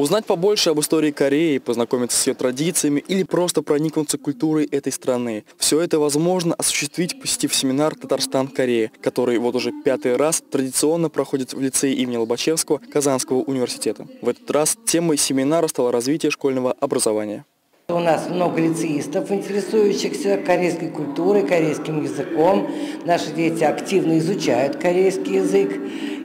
Узнать побольше об истории Кореи, познакомиться с ее традициями или просто проникнуться культурой этой страны. Все это возможно осуществить, посетив семинар «Татарстан-Корея», который вот уже пятый раз традиционно проходит в лицее имени Лобачевского Казанского университета. В этот раз темой семинара стало развитие школьного образования. У нас много лицеистов, интересующихся корейской культурой, корейским языком. Наши дети активно изучают корейский язык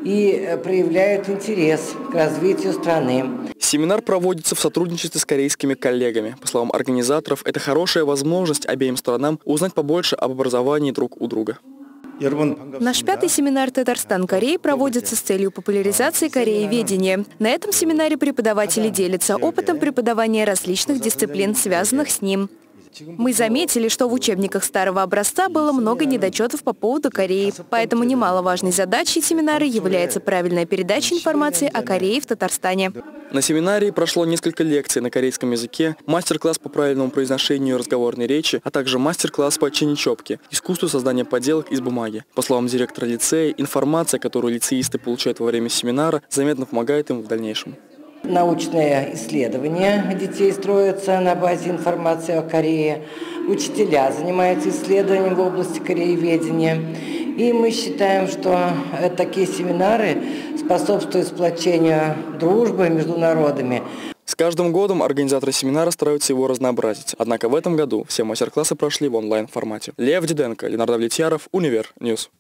и э, проявляют интерес к развитию страны. Семинар проводится в сотрудничестве с корейскими коллегами. По словам организаторов, это хорошая возможность обеим сторонам узнать побольше об образовании друг у друга. Наш пятый семинар «Татарстан-Корея» проводится с целью популяризации корееведения. На этом семинаре преподаватели делятся опытом преподавания различных дисциплин, связанных с ним. Мы заметили, что в учебниках старого образца было много недочетов по поводу Кореи, поэтому немаловажной задачей семинара является правильная передача информации о Корее в Татарстане. На семинаре прошло несколько лекций на корейском языке, мастер-класс по правильному произношению разговорной речи, а также мастер-класс по чиничопке, искусству создания поделок из бумаги. По словам директора лицея, информация, которую лицеисты получают во время семинара, заметно помогает им в дальнейшем. Научные исследования детей строятся на базе информации о Корее. Учителя занимаются исследованием в области корееведения. И мы считаем, что такие семинары способствуют сплочению дружбы между народами. С каждым годом организаторы семинара стараются его разнообразить. Однако в этом году все мастер-классы прошли в онлайн-формате. Лев Диденко, Ленар Давлетьяров, Univer News.